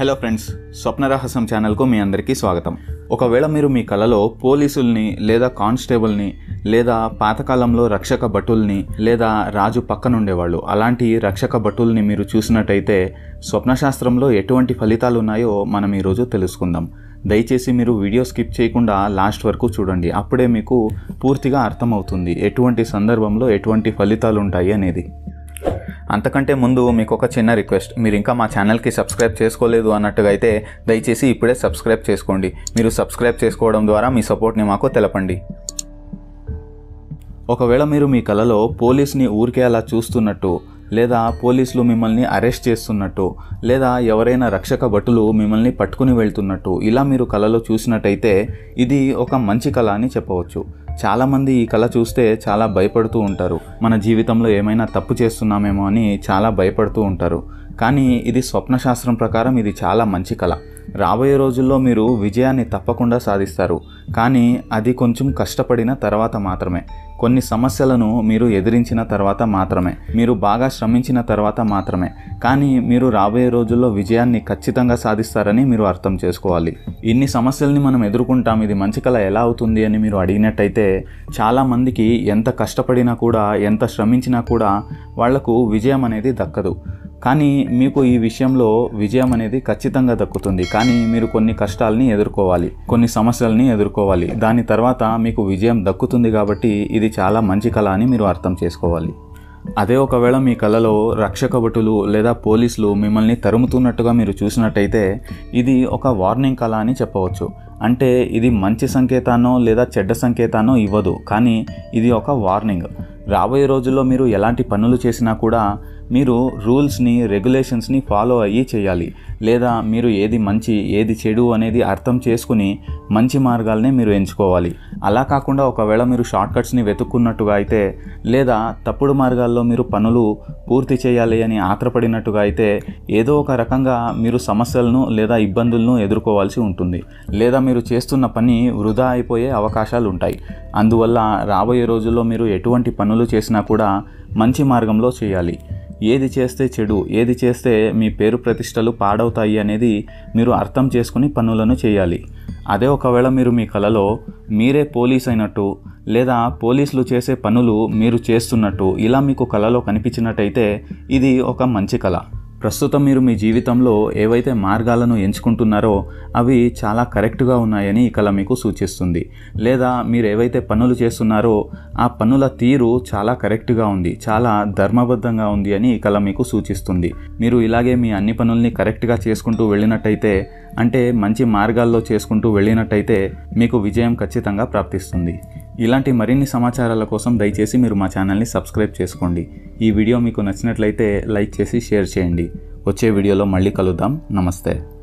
Hello friends స్వప్నరహస్యం ఛానల్కు మీ అందరికీ స్వాగతం. ఒకవేళ మీరు మీ కలలో పోలీసుల్ని లేదా కానిస్టేబుల్ని లేదా పాతకాలంలో రక్షక భటుల్ని లేదా రాజు పక్కనుండేవాళ్ళు అలాంటి రక్షక భటుల్ని మీరు చూసినట్టయితే స్వప్నశాస్త్రంలో ఎటువంటి ఫలితాలు ఉన్నాయో మనం ఈరోజు తెలుసుకుందాం. దయచేసి మీరు వీడియో స్కిప్ చేయకుండా లాస్ట్ వరకు చూడండి అప్పుడే మీకు పూర్తిగా అర్థమవుతుంది ఎటువంటి సందర్భంలో ఎటువంటి ఫలితాలు ఉంటాయి అనేది. అంతకంటే ముందు మీకు ఒక చిన్న రిక్వెస్ట్. మీరు ఇంకా మా ఛానల్కి సబ్స్క్రైబ్ చేసుకోలేదు అన్నట్టుగా అయితే దయచేసి ఇప్పుడే సబ్స్క్రైబ్ చేసుకోండి. మీరు సబ్స్క్రైబ్ చేసుకోవడం ద్వారా మీ సపోర్ట్ని మాకు తెలపండి. ఒకవేళ మీరు మీ కలలో పోలీస్ని ఊరికే అలా చూస్తున్నట్టు లేదా పోలీసులు మిమ్మల్ని అరెస్ట్ చేస్తున్నట్టు లేదా ఎవరైనా రక్షక భటులు మిమ్మల్ని పట్టుకుని వెళ్తున్నట్టు ఇలా మీరు కలలో చూసినట్టయితే ఇది ఒక మంచి కళ అని చెప్పవచ్చు. చాలామంది ఈ కళ చూస్తే చాలా భయపడుతూ ఉంటారు. మన జీవితంలో ఏమైనా తప్పు చేస్తున్నామేమో అని చాలా భయపడుతూ ఉంటారు. కానీ ఇది స్వప్నశాస్త్రం ప్రకారం ఇది చాలా మంచి కళ. రాబోయే రోజుల్లో మీరు విజయాన్ని తప్పకుండా సాధిస్తారు. కానీ అది కొంచెం కష్టపడిన తర్వాత మాత్రమే. కొన్ని సమస్యలను మీరు ఎదిరించిన తర్వాత మాత్రమే. మీరు బాగా శ్రమించిన తర్వాత మాత్రమే. కానీ మీరు రాబోయే రోజుల్లో విజయాన్ని ఖచ్చితంగా సాధిస్తారని మీరు అర్థం చేసుకోవాలి. ఇన్ని సమస్యల్ని మనం ఎదుర్కొంటాం. ఇది మంచి కళ ఎలా అవుతుంది అని మీరు అడిగినట్టయితే చాలామందికి ఎంత కష్టపడినా కూడా ఎంత శ్రమించినా కూడా వాళ్ళకు విజయం అనేది దక్కదు. కానీ మీకు ఈ విషయంలో విజయం అనేది ఖచ్చితంగా దక్కుతుంది. కానీ మీరు కొన్ని కష్టాలని ఎదుర్కోవాలి. కొన్ని సమస్యల్ని ఎదుర్కోవాలి. దాని తర్వాత మీకు విజయం దక్కుతుంది కాబట్టి ఇది చాలా మంచి కళ అని మీరు అర్థం చేసుకోవాలి. అదే ఒకవేళ మీ కళలో రక్షక భటులు లేదా పోలీసులు మిమ్మల్ని తరుముతున్నట్టుగా మీరు చూసినట్టయితే ఇది ఒక వార్నింగ్ కళ అని చెప్పవచ్చు. అంటే ఇది మంచి సంకేతానో లేదా చెడ్డ సంకేతానో ఇవ్వదు. కానీ ఇది ఒక వార్నింగ్. రాబోయే రోజుల్లో మీరు ఎలాంటి పనులు చేసినా కూడా మీరు రూల్స్ని రెగ్యులేషన్స్ని ఫాలో అయ్యి చేయాలి. లేదా మీరు ఏది మంచి ఏది చెడు అనేది అర్థం చేసుకుని మంచి మార్గాలనే మీరు ఎంచుకోవాలి. అలా కాకుండా ఒకవేళ మీరు షార్ట్ కట్స్ని వెతుక్కున్నట్టుగా అయితే లేదా తప్పుడు మార్గాల్లో మీరు పనులు పూర్తి చేయాలి అని ఆత్రపడినట్టుగా అయితే ఏదో ఒక రకంగా మీరు సమస్యలను లేదా ఇబ్బందులను ఎదుర్కోవాల్సి ఉంటుంది. లేదా మీరు చేస్తున్న పని వృధా అయిపోయే అవకాశాలు ఉంటాయి. అందువల్ల రాబోయే రోజుల్లో మీరు ఎటువంటి పనులు చేసినా కూడా మంచి మార్గంలో చేయాలి. ఏది చేస్తే చెడు ఏది చేస్తే మీ పేరు ప్రతిష్టలు పాడవుతాయి అనేది మీరు అర్థం చేసుకుని పనులను చేయాలి. అదే ఒకవేళ మీరు మీ కళలో మీరే పోలీస్ అయినట్టు లేదా పోలీసులు చేసే పనులు మీరు చేస్తున్నట్టు ఇలా మీకు కళలో కనిపించినట్టయితే ఇది ఒక మంచి కళ. ప్రస్తుతం మీరు మీ జీవితంలో ఏవైతే మార్గాలను ఎంచుకుంటున్నారో అవి చాలా కరెక్ట్గా ఉన్నాయని ఈ కళ మీకు సూచిస్తుంది. లేదా మీరు ఏవైతే పనులు చేస్తున్నారో ఆ పనుల తీరు చాలా కరెక్ట్గా ఉంది చాలా ధర్మబద్ధంగా ఉంది అని ఈ కళ మీకు సూచిస్తుంది. మీరు ఇలాగే మీ అన్ని పనుల్ని కరెక్ట్గా చేసుకుంటూ వెళ్ళినట్టయితే అంటే మంచి మార్గాల్లో చేసుకుంటూ వెళ్ళినట్టయితే మీకు విజయం ఖచ్చితంగా ప్రాప్తిస్తుంది. ఇలాంటి మరిన్ని సమాచారాల కోసం దయచేసి మీరు మా ఛానల్ని సబ్స్క్రైబ్ చేసుకోండి. ఈ వీడియో మీకు నచ్చినట్లయితే లైక్ చేసి షేర్ చేయండి. వచ్చే వీడియోలో మళ్ళీ కలుద్దాం. నమస్తే.